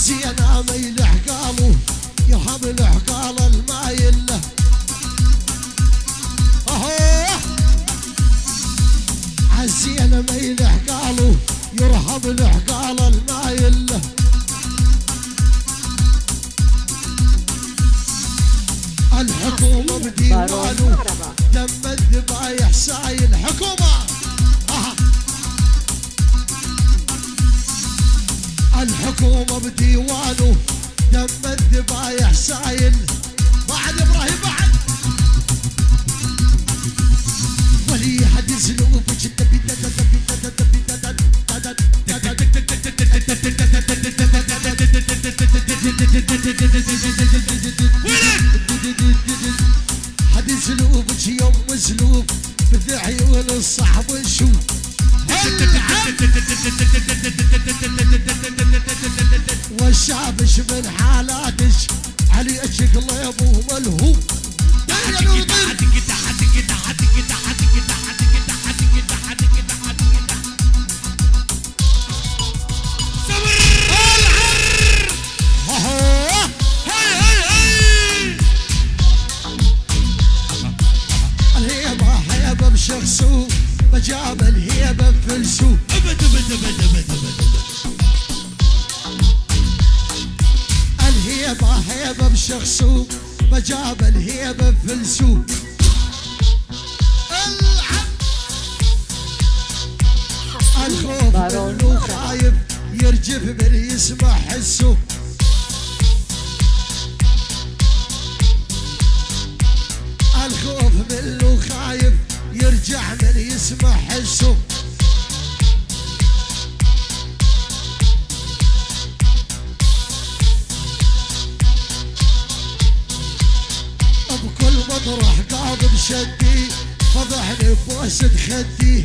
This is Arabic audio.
عزينا ميل عقاله يرحم العقال المايل له عزينا ميل عقاله يرحم العقال المايل له الحكومة بديوانه دم الذبايح سايل حكومة الحكومة بديوانه دم الذبايح سايل بعد إبراهيم بعد ولي حد يسلوب جدا حد يسلوبك يوم مسلوب بدي عيون الصحب نشوف والشابش من حالاتش علي يا نور الدين أهو. الهيبة هيبة بشخصه مجاب الهيبة بفلسو الهيبة هيبة بشخصه مجاب الهيبة بفلسو. الخوف منه خايف يرجف من يسمع حسه الخوف منه خايف يرجع من يسمع حسه مطرح قابل شدي فضحني بوسط خدي.